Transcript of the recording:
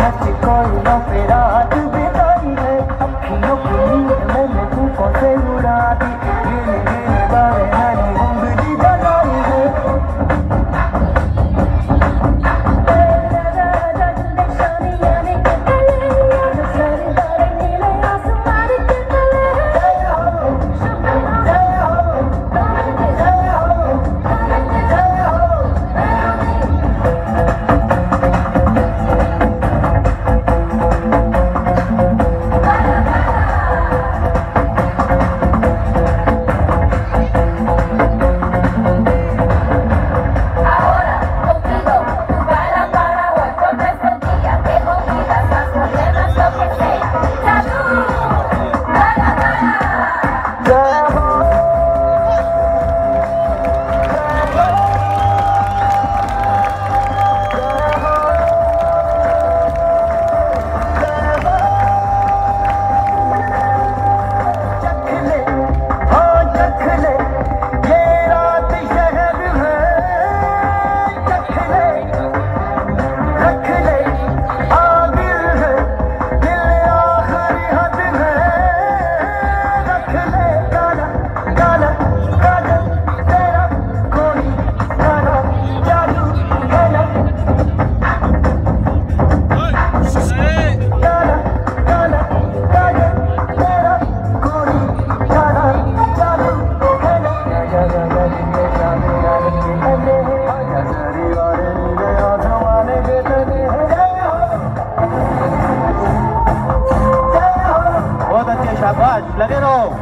नच कोई ना फिर let Shabash, Lagero.